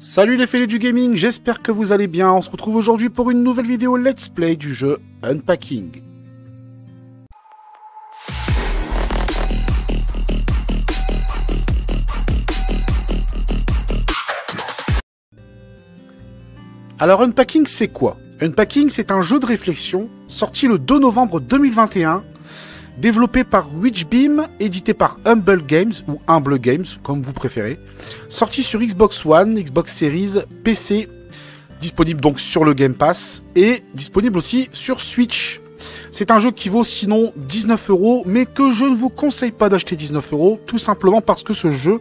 Salut les fêlés du gaming, j'espère que vous allez bien. On se retrouve aujourd'hui pour une nouvelle vidéo let's play du jeu Unpacking. Alors Unpacking c'est quoi? Unpacking c'est un jeu de réflexion sorti le 2 novembre 2021 développé par Witchbeam, édité par Humble Games ou Humble Games comme vous préférez, sorti sur Xbox One, Xbox Series, PC, disponible donc sur le Game Pass et disponible aussi sur Switch. C'est un jeu qui vaut sinon 19 euros, mais que je ne vous conseille pas d'acheter 19 euros, tout simplement parce que ce jeu,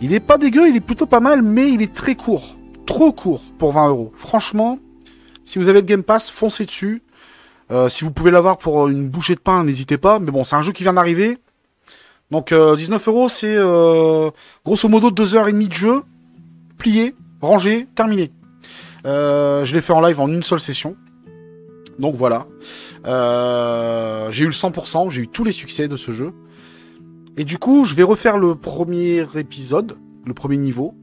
il est pas dégueu, il est plutôt pas mal, mais il est très court, trop court pour 20 euros. Franchement, si vous avez le Game Pass, foncez dessus. Euh, si vous pouvez l'avoir pour une bouchée de pain, n'hésitez pas. Mais bon, c'est un jeu qui vient d'arriver. Donc 19 euh, euros, c'est euh, grosso modo 2h30 de jeu, plié, rangé, terminé. je l'ai fait en live en une seule session. Donc voilà. j'ai eu le 100%, j'ai eu tous les succès de ce jeu. Et du coup, je vais refaire le premier épisode, le premier niveau,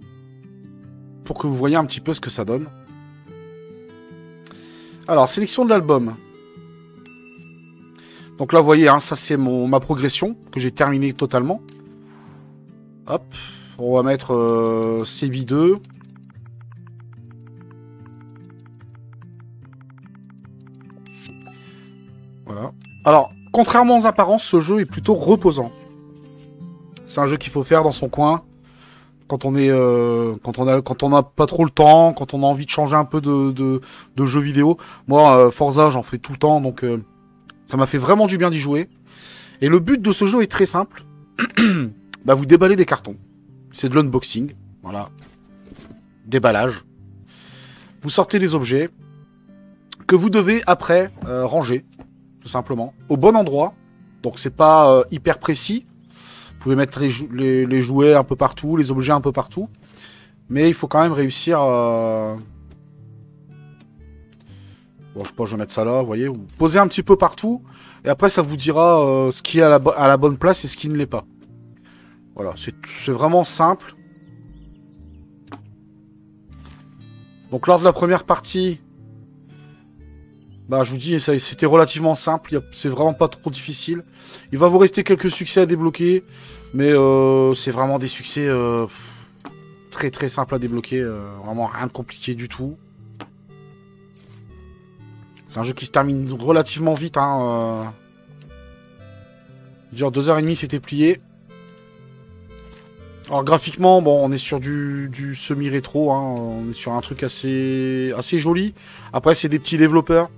pour que vous voyez un petit peu ce que ça donne. Alors, sélection de l'album. Donc là, vous voyez, hein, ça c'est ma progression que j'ai terminé totalement. Hop, on va mettre euh, CB2. Voilà. Alors, contrairement aux apparences, ce jeu est plutôt reposant. C'est un jeu qu'il faut faire dans son coin quand on euh, a n'a pas trop le temps, quand on a envie de changer un peu de, jeux vidéo. Moi, euh, Forza, j'en fais tout le temps, donc ça m'a fait vraiment du bien d'y jouer. Et le but de ce jeu est très simple. bah, vous déballez des cartons. C'est de l'unboxing. Voilà. Déballage. Vous sortez des objets que vous devez après euh, ranger, tout simplement, au bon endroit. Donc c'est pas euh, hyper précis. Vous pouvez mettre les, jouets un peu partout, les objets un peu partout. Mais il faut quand même réussir à... Bon, je sais pas, je vais mettre ça là, vous voyez. Vous posez un petit peu partout. Et après, ça vous dira euh, ce qui est à la, bonne place et ce qui ne l'est pas. Voilà, c'est vraiment simple. Donc lors de la première partie, bah je vous dis, c'était relativement simple. C'est vraiment pas trop difficile. Il va vous rester quelques succès à débloquer. Mais euh, c'est vraiment des succès euh, très très simples à débloquer. vraiment rien de compliqué du tout. C'est un jeu qui se termine relativement vite. Hein, euh... Genre 2h30 c'était plié. Alors graphiquement, bon, on est sur du, semi-rétro, hein. on est sur un truc assez, assez joli. Après, c'est des petits développeurs,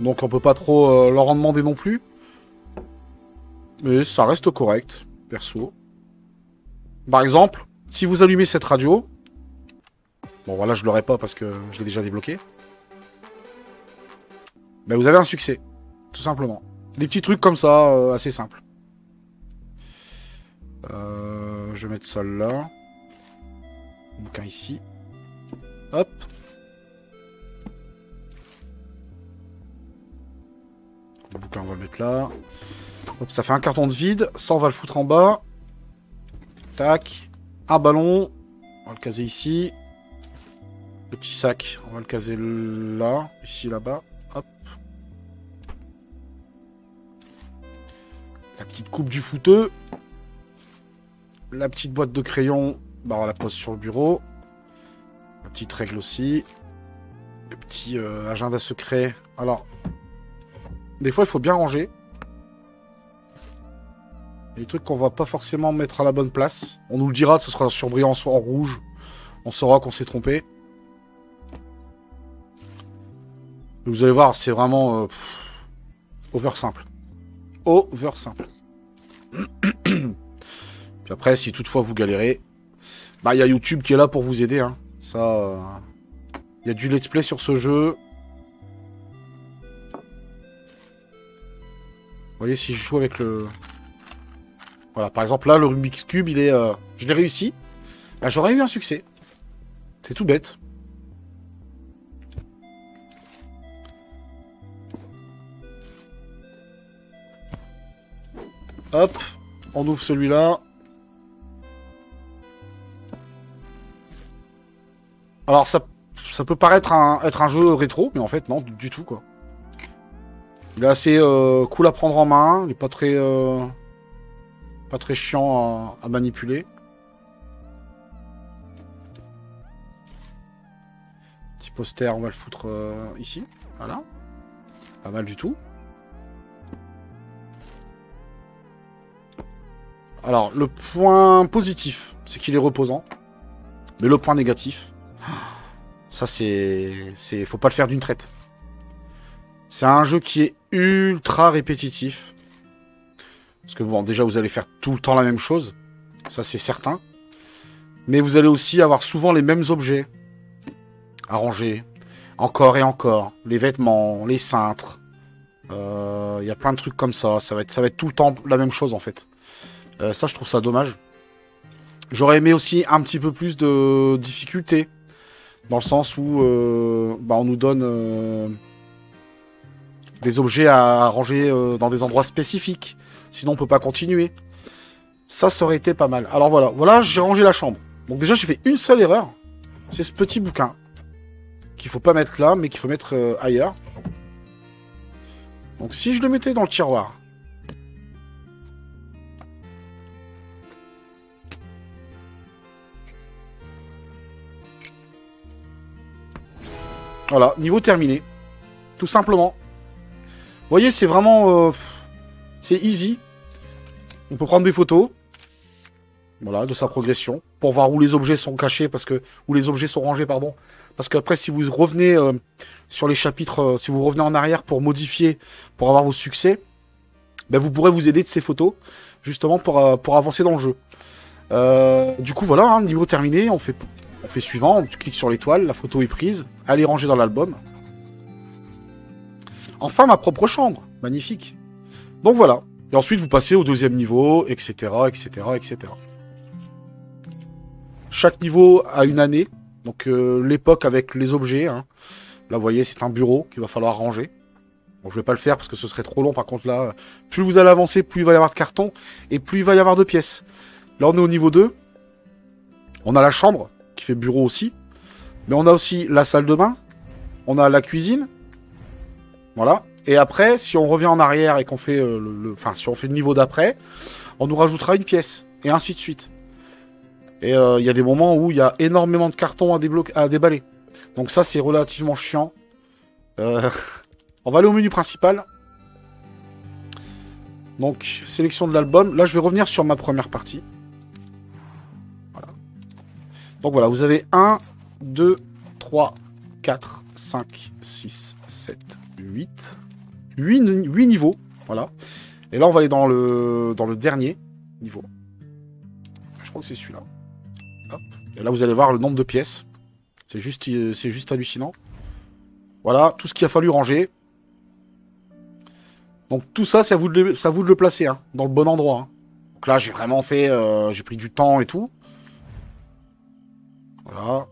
donc on peut pas trop euh, leur en demander non plus. Mais ça reste correct, perso. Par exemple, si vous allumez cette radio, bon voilà, je l'aurai pas parce que je l'ai déjà débloqué. Ben, vous avez un succès. Tout simplement. Des petits trucs comme ça, euh, assez simples. Euh, je vais mettre ça là. bouquin ici. Hop. Le bouquin, on va le mettre là. Hop, ça fait un carton de vide. Ça, on va le foutre en bas. Tac. Un ballon. On va le caser ici. Le petit sac, on va le caser là. Ici, là-bas. Coupe du fouteux. La petite boîte de crayon, bah on la pose sur le bureau. La petite règle aussi. Le petit euh, agenda secret. Alors, des fois, il faut bien ranger. Il y a des trucs qu'on va pas forcément mettre à la bonne place. On nous le dira, ce sera surbrillant soit en rouge. On saura qu'on s'est trompé. Vous allez voir, c'est vraiment euh, over simple over simple. Puis après, si toutefois vous galérez, bah il y a YouTube qui est là pour vous aider. Hein. Ça, euh, il y a du let's play sur ce jeu. Vous voyez, si je joue avec le... Voilà, par exemple, là, le Rubik's Cube, il est... Euh, je l'ai réussi. Bah, j'aurais eu un succès. C'est tout bête. Hop, on ouvre celui-là. Alors ça, ça peut paraître un, être un jeu rétro, mais en fait non, du, tout quoi. Il est assez euh, cool à prendre en main, il est pas très, euh, pas très chiant à, manipuler. Petit poster, on va le foutre euh, ici, voilà. Pas mal du tout. Alors, le point positif, c'est qu'il est reposant. Mais le point négatif, ça c'est... faut pas le faire d'une traite. C'est un jeu qui est ultra répétitif. Parce que bon, déjà vous allez faire tout le temps la même chose. Ça c'est certain. Mais vous allez aussi avoir souvent les mêmes objets à ranger. Encore et encore. Les vêtements, les cintres. Il euh, y a plein de trucs comme ça. Ça va, être, ça va être tout le temps la même chose en fait. Euh, ça je trouve ça dommage. J'aurais aimé aussi un petit peu plus de difficulté. Dans le sens où euh, bah, on nous donne euh, des objets à ranger dans des endroits spécifiques. Sinon on peut pas continuer. Ça, ça aurait été pas mal. Alors voilà, voilà, j'ai rangé la chambre. Donc déjà j'ai fait une seule erreur. C'est ce petit bouquin. Qu'il faut pas mettre là, mais qu'il faut mettre ailleurs. Donc si je le mettais dans le tiroir, Voilà, niveau terminé. Tout simplement. Vous voyez, c'est vraiment... Euh, c'est easy. On peut prendre des photos. Voilà, de sa progression. Pour voir où les objets sont cachés, parce que... Où les objets sont rangés, pardon. Parce qu'après, si vous revenez euh, sur les chapitres... Euh, si vous revenez en arrière pour modifier, pour avoir vos succès, ben, vous pourrez vous aider de ces photos, justement, pour, avancer dans le jeu. du coup, voilà, hein, niveau terminé. On fait on fait suivant, on clique sur l'étoile, la photo est prise, elle est rangée dans l'album. Enfin, ma propre chambre. Magnifique. Donc voilà. Et ensuite, vous passez au deuxième niveau, etc., etc., etc. Chaque niveau a une année. Donc euh, l'époque avec les objets. Hein. Là, vous voyez, c'est un bureau qu'il va falloir ranger. Bon, je vais pas le faire parce que ce serait trop long. Par contre, là, plus vous allez avancer, plus il va y avoir de cartons et plus il va y avoir de pièces. Là, on est au niveau 2. On a la chambre qui fait bureau aussi. Mais on a aussi la salle de bain. On a la cuisine. Voilà. Et après, si on revient en arrière et qu'on fait euh, le, enfin, si on fait le niveau d'après, on nous rajoutera une pièce. Et ainsi de suite. Et euh, il y a des moments où il y a énormément de cartons à, à déballer. Donc ça, c'est relativement chiant. Euh, on va aller au menu principal. Donc, sélection de l'album. Là, je vais revenir sur ma première partie. Donc voilà, vous avez 1, 2, 3, 4, 5, 6, 7, 8. 8, niveaux. Voilà. Et là, on va aller dans le, dernier niveau. Je crois que c'est celui-là. Et là, vous allez voir le nombre de pièces. C'est juste, hallucinant. Voilà, tout ce qu'il a fallu ranger. Donc tout ça, c'est à vous de le, vous de le placer hein, dans le bon endroit. Hein. Donc là, j'ai vraiment fait, euh, j'ai pris du temps et tout. Voilà.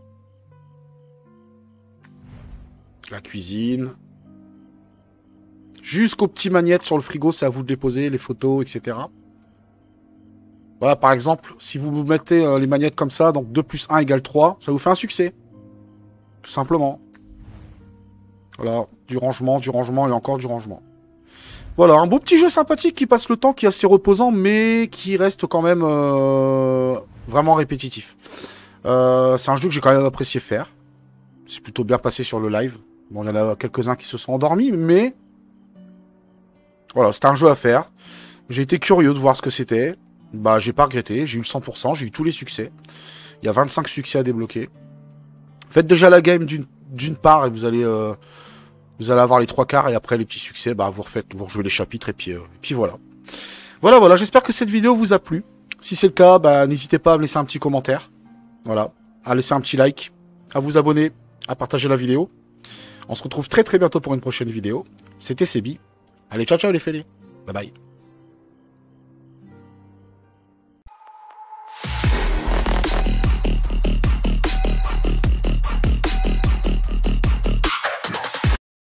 La cuisine. Jusqu'aux petits magnettes sur le frigo, c'est à vous de déposer, les photos, etc. Voilà, par exemple, si vous mettez euh, les magnettes comme ça, donc 2 plus 1 égale 3, ça vous fait un succès. Tout simplement. Voilà, du rangement, du rangement et encore du rangement. Voilà, un beau petit jeu sympathique qui passe le temps, qui est assez reposant, mais qui reste quand même euh, vraiment répétitif. Euh, c'est un jeu que j'ai quand même apprécié faire. C'est plutôt bien passé sur le live. Bon, il y en a quelques-uns qui se sont endormis, mais... Voilà, c'est un jeu à faire. J'ai été curieux de voir ce que c'était. Bah, j'ai pas regretté. J'ai eu le 100%, j'ai eu tous les succès. Il y a 25 succès à débloquer. Faites déjà la game d'une part et vous allez... Euh, vous allez avoir les trois quarts et après les petits succès, bah vous refaites, vous rejouez les chapitres et puis, euh, et puis voilà. Voilà, voilà, j'espère que cette vidéo vous a plu. Si c'est le cas, bah n'hésitez pas à me laisser un petit commentaire. Voilà. À laisser un petit like, à vous abonner, à partager la vidéo. On se retrouve très très bientôt pour une prochaine vidéo. C'était Sebi. Allez, ciao ciao les félés. Bye bye.